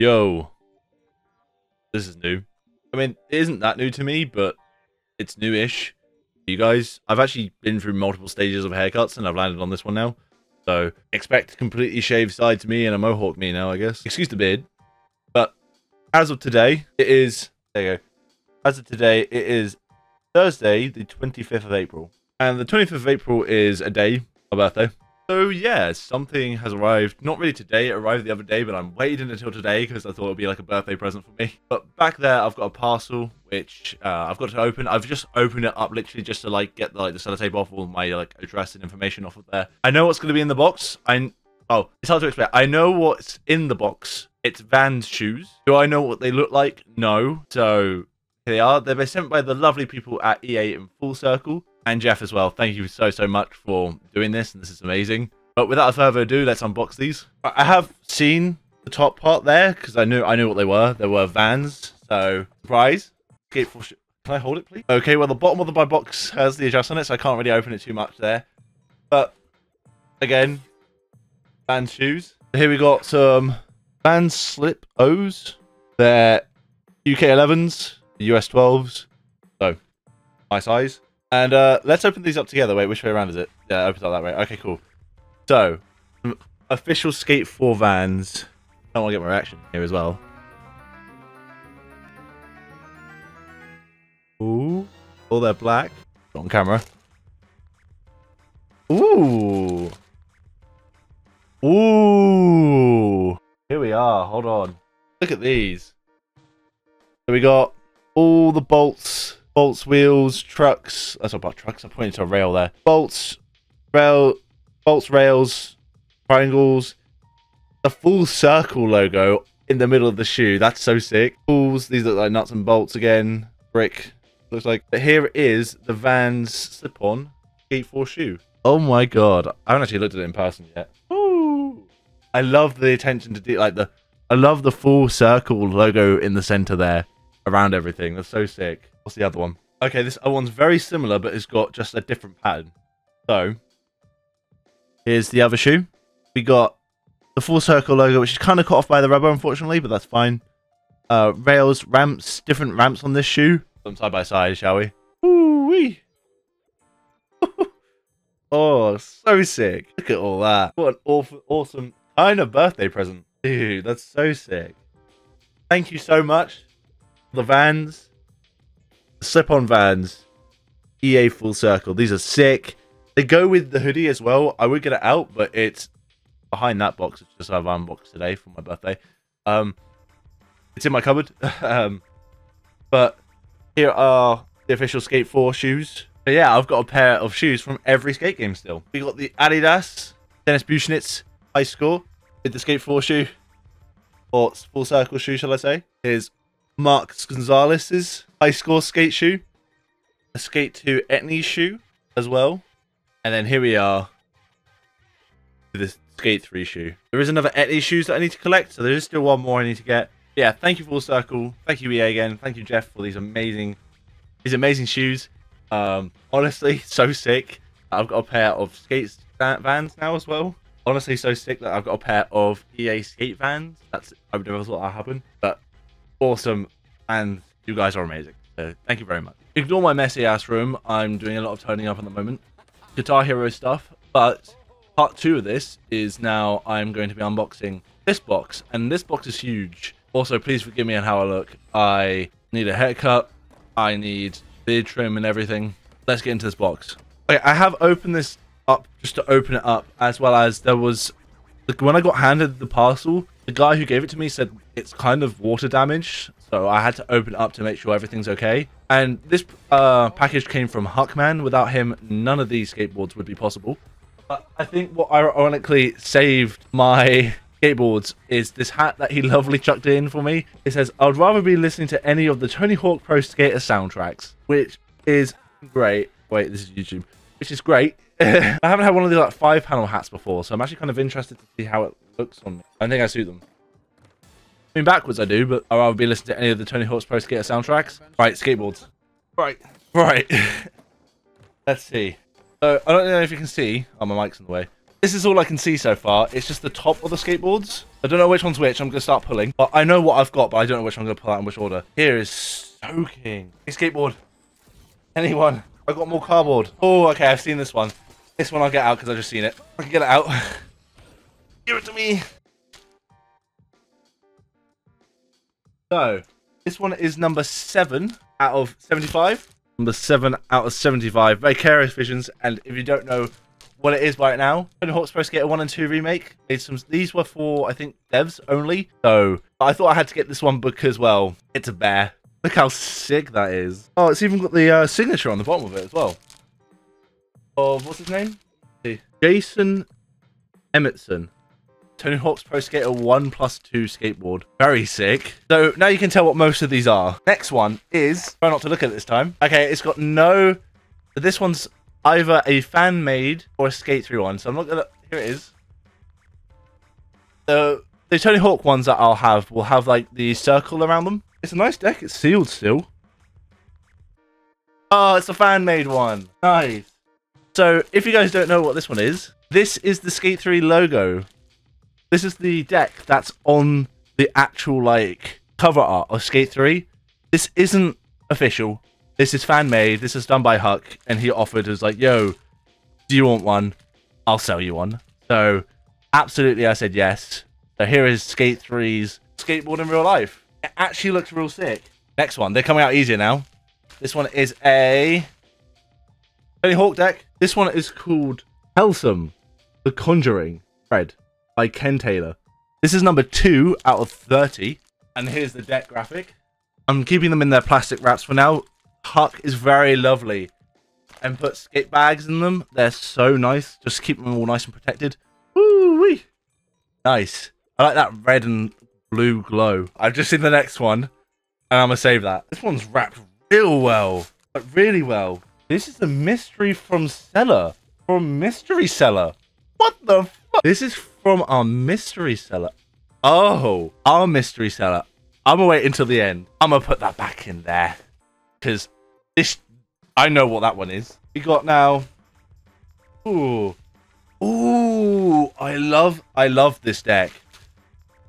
Yo. This is new. I mean, it isn't that new to me, but it's newish. You guys, I've actually been through multiple stages of haircuts and I've landed on this one now. So expect completely shaved sides me and a mohawk me now, I guess. Excuse the beard. But as of today, it is there you go. As of today, it is Thursday, the 25th of April. And the 25th of April is a day, my birthday. So yeah, something has arrived. Not really today, it arrived the other day, but I'm waiting until today because I thought it would be like a birthday present for me. But back there, I've got a parcel which uh, I've got to open. I've just opened it up literally just to like get the, like the sellotape off all my like address and information off of there. I know what's going to be in the box. I oh, it's hard to explain. I know what's in the box. It's Vans shoes. Do I know what they look like? No. So they are. They've been sent by the lovely people at EA in Full Circle and Jeff as well. Thank you so, so much for doing this, and this is amazing. But without further ado, let's unbox these. I have seen the top part there because I knew I knew what they were. They were Vans, so surprise. Can I hold it, please? Okay, well the bottom of the my box has the address on it, so I can't really open it too much there. But again, Vans shoes. Here we got some Vans slip O's. They're UK 11s, US 12s, so my size. And uh, let's open these up together. Wait, which way around is it? Yeah, open up that way. Okay, cool. So, official Skate 4 Vans. I want to get my reaction here as well. Ooh. Oh, they're black. On camera. Ooh. Ooh. Here we are. Hold on. Look at these. So we got all the bolts bolts, wheels, trucks. That's not about trucks. I'm pointing to a rail there. Bolts, rail, bolts, rails, triangles. The full circle logo in the middle of the shoe. That's so sick. Tools. These look like nuts and bolts again. Brick. Looks like. But here is the Vans slip-on Skate 4 shoe. Oh my god. I haven't actually looked at it in person yet. Ooh. I love the attention to detail. like the. I love the full circle logo in the center there around everything. That's so sick. What's the other one? Okay, this other one's very similar, but it's got just a different pattern. So, here's the other shoe. We got the full circle logo, which is kind of cut off by the rubber, unfortunately, but that's fine. Uh, rails, ramps, different ramps on this shoe. Them side by side, shall we? Ooh wee! oh, so sick. Look at all that. What an awful, awesome kind of birthday present. Dude, that's so sick. Thank you so much. The Vans slip-on Vans, EA Full Circle. These are sick. They go with the hoodie as well. I would get it out, but it's behind that box. It's just I've unboxed today for my birthday. Um, it's in my cupboard. um, but here are the official Skate 4 shoes. But yeah, I've got a pair of shoes from every skate game still. We got the Adidas Dennis Busenitz high score with the Skate 4 shoe. Or full circle shoe, shall I say. Here's Marcos Gonzalez's high score skate shoe, a skate 2 Etnies shoe as well, and then here we are with this skate 3 shoe. There is another Etnies shoes that I need to collect, so there is still one more I need to get. Yeah, thank you Full Circle, thank you EA again, thank you Jeff for these amazing, these amazing shoes. Um, honestly, so sick. I've got a pair of skates vans now as well. Honestly, so sick that I've got a pair of EA skate vans. That's I would never thought that happened, but awesome, and you guys are amazing. So thank you very much. Ignore my messy ass room. I'm doing a lot of toning up at the moment. Guitar Hero stuff, but part two of this is now I'm going to be unboxing this box, and this box is huge. Also, please forgive me on how I look. I need a haircut. I need beard trim and everything. Let's get into this box. Okay, I have opened this up just to open it up, as well as there was when I got handed the parcel, the guy who gave it to me said it's kind of water damage, so I had to open it up to make sure everything's okay. And this uh, package came from Huckman. Without him, none of these skateboards would be possible. But I think what ironically saved my skateboards is this hat that he lovely chucked in for me. It says, I'd rather be listening to any of the Tony Hawk Pro Skater soundtracks, which is great. Wait, this is YouTube. Which is great. I haven't had one of these like five panel hats before, so I'm actually kind of interested to see how it looks on me. I think I suit them. I mean, backwards I do, but I'd rather be listening to any of the Tony Hawk's Pro Skater soundtracks. Right, skateboards. Right, right. Let's see. So, I don't know if you can see. Oh, my mic's in the way. This is all I can see so far. It's just the top of the skateboards. I don't know which one's which. I'm going to start pulling. But I know what I've got, but I don't know which one I'm going to pull out in which order. Here is soaking. Hey, skateboard. Anyone? I got more cardboard. Oh, okay. I've seen this one. This one I'll get out because I've just seen it. I can get it out. Give it to me. So, this one is number 7 out of 75. Number 7 out of 75. Vicarious Visions. And if you don't know what it is right now, Tony Hawk's Pro Skater 1 and 2 remake made some... These were for, I think, devs only. So, I thought I had to get this one because, well, it's a bear. Look how sick that is. Oh, it's even got the uh, signature on the bottom of it as well. Of, what's his name? Jason Emmertson. Tony Hawk's Pro Skater 1 plus 2 skateboard. Very sick. So now you can tell what most of these are. Next one is, try not to look at it this time. Okay, it's got no, this one's either a fan made or a skate 3 one. So I'm not gonna, here it is. The, the Tony Hawk ones that I'll have will have like the circle around them. It's a nice deck, it's sealed still. Oh, it's a fan made one. Nice. So if you guys don't know what this one is, this is the Skate 3 logo this is the deck that's on the actual like cover art of Skate 3. This isn't official. This is fan made. This is done by Huck, and he offered as like, "Yo, do you want one? I'll sell you one." So, absolutely, I said yes. So here is Skate 3's skateboard in real life. It actually looks real sick. Next one, they're coming out easier now. This one is a Tony Hawk deck. This one is called Hellsome, The Conjuring. Red by Ken Taylor. This is number two out of 30. And here's the deck graphic. I'm keeping them in their plastic wraps for now. Huck is very lovely. And put skate bags in them. They're so nice. Just keep them all nice and protected. Woo wee. Nice. I like that red and blue glow. I've just seen the next one. And I'm going to save that. This one's wrapped real well. Like really well. This is a mystery from Seller. From Mystery Seller. What the fuck? This is from our mystery seller. Oh, our mystery seller. I'm gonna wait until the end. I'm gonna put that back in there because this. I know what that one is. We got now. Ooh, ooh! I love, I love this deck.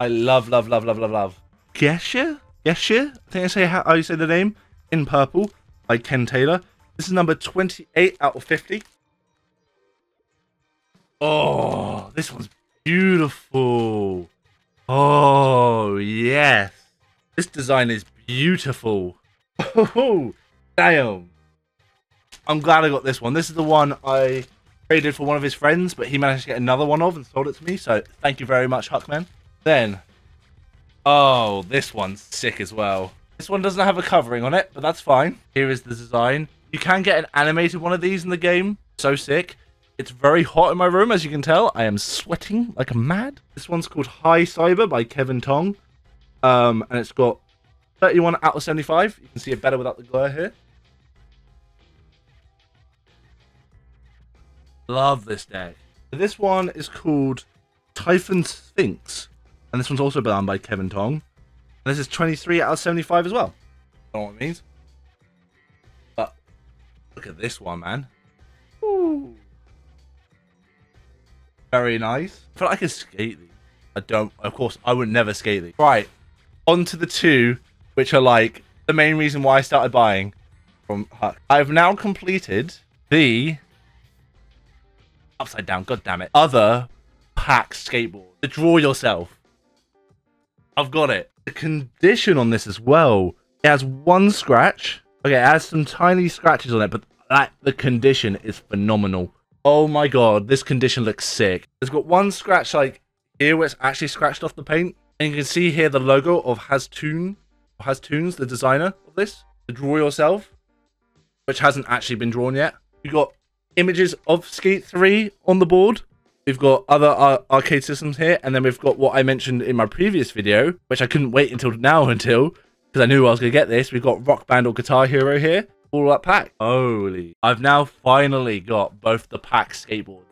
I love, love, love, love, love, love. Gesha, Gesha. I think I say how I say the name in purple by Ken Taylor. This is number 28 out of 50. Oh, this one's beautiful. Oh, yes. This design is beautiful. Oh, damn. I'm glad I got this one. This is the one I traded for one of his friends, but he managed to get another one of and sold it to me. So thank you very much, Huckman. Then, oh, this one's sick as well. This one doesn't have a covering on it, but that's fine. Here is the design. You can get an animated one of these in the game. So sick. It's very hot in my room, as you can tell. I am sweating like a mad. This one's called High Cyber by Kevin Tong. Um, and it's got 31 out of 75. You can see it better without the glare here. Love this deck. This one is called Typhon Sphinx. And this one's also done by Kevin Tong. And this is 23 out of 75 as well. I don't know what it means. But look at this one, man. Very nice. I feel like I can skate these. I don't. Of course, I would never skate these. Right. On to the two, which are like the main reason why I started buying from Huck. I've now completed the upside down, god damn it, other pack skateboard. The draw yourself. I've got it. The condition on this as well. It has one scratch. Okay, it has some tiny scratches on it, but that the condition is phenomenal. Oh my god, this condition looks sick. It's got one scratch like here where it's actually scratched off the paint. And you can see here the logo of Hastoon, Hastoons, the designer of this. The draw yourself, which hasn't actually been drawn yet. You've got images of Skate 3 on the board. We've got other uh, arcade systems here, and then we've got what I mentioned in my previous video, which I couldn't wait until now until, because I knew I was going to get this. We've got Rock Band or Guitar Hero here all that pack. Holy. I've now finally got both the pack skateboard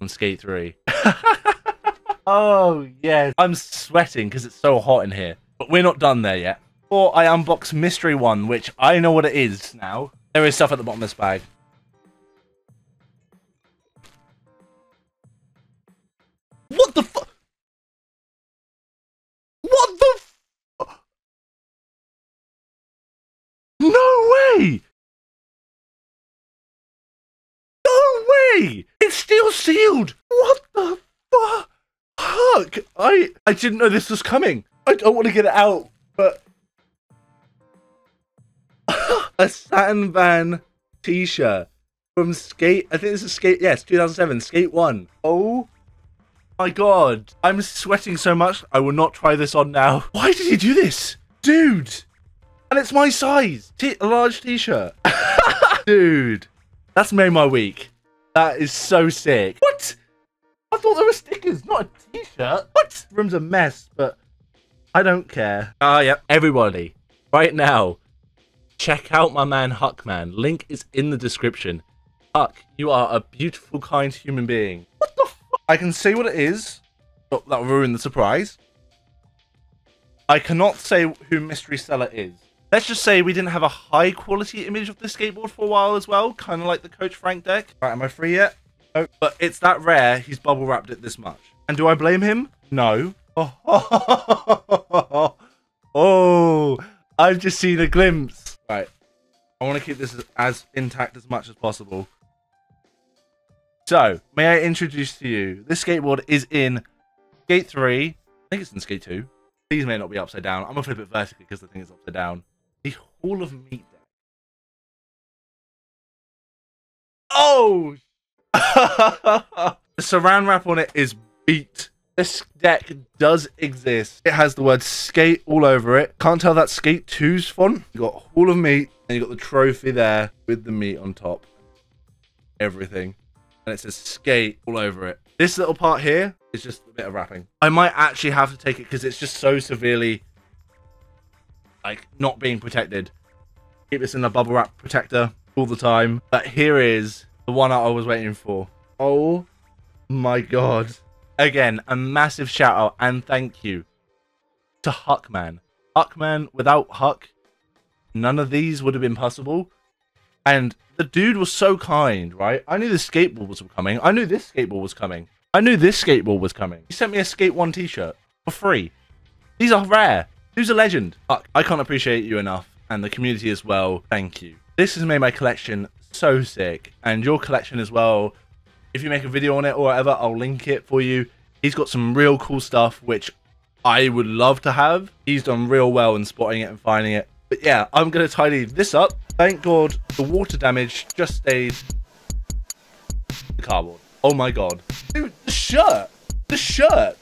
on Skate 3. oh, yes. I'm sweating because it's so hot in here. But we're not done there yet. Or I unbox Mystery 1, which I know what it is now. There is stuff at the bottom of this bag. What the fuck? What the f No! Way! It's still sealed! What the fuck? I I didn't know this was coming. I don't want to get it out, but a Satin Van t-shirt from Skate. I think this is Skate. Yes, 2007. Skate One. Oh my god! I'm sweating so much. I will not try this on now. Why did he do this, dude? And it's my size. T- a large t-shirt. dude, that's made my week. That is so sick. What? I thought there were stickers, not a t-shirt. What? Room's a mess, but I don't care. Ah, uh, yep. Everybody, right now, check out my man Huckman. Link is in the description. Huck, you are a beautiful, kind human being. What the fuck? I can say what it is. Oh, that'll ruin the surprise. I cannot say who Mystery Seller is. Let's just say we didn't have a high quality image of the skateboard for a while as well, kind of like the Coach Frank deck. Right, am I free yet? No, but it's that rare he's bubble wrapped it this much. And do I blame him? No. Oh, oh, I've just seen a glimpse. Right. I want to keep this as, as intact as much as possible. So, may I introduce to you, this skateboard is in Skate 3. I think it's in Skate 2. These may not be upside down. I'm going to flip it vertically because the thing is upside down. Hall of Meat deck. Oh! the saran wrap on it is beat. This deck does exist. It has the word skate all over it. Can't tell that skate 2's font. You got Hall of Meat, and you got the trophy there with the meat on top. Everything. And it says skate all over it. This little part here is just a bit of wrapping. I might actually have to take it because it's just so severely like not being protected. Keep this in a bubble wrap protector all the time. But here is the one I was waiting for. Oh my god. Again, a massive shout out and thank you to Huckman. Huckman, without Huck, none of these would have been possible. And the dude was so kind, right? I knew the skateboard was coming. I knew this skateboard was coming. I knew this skateboard was coming. He sent me a Skate 1 t-shirt for free. These are rare. Who's a legend? I can't appreciate you enough. And the community as well. Thank you. This has made my collection so sick. And your collection as well if you make a video on it or whatever, I'll link it for you. He's got some real cool stuff, which I would love to have. He's done real well in spotting it and finding it. But yeah, I'm going to tidy this up. Thank God the water damage just stayed the cardboard. Oh my God. Dude, the shirt. The shirt.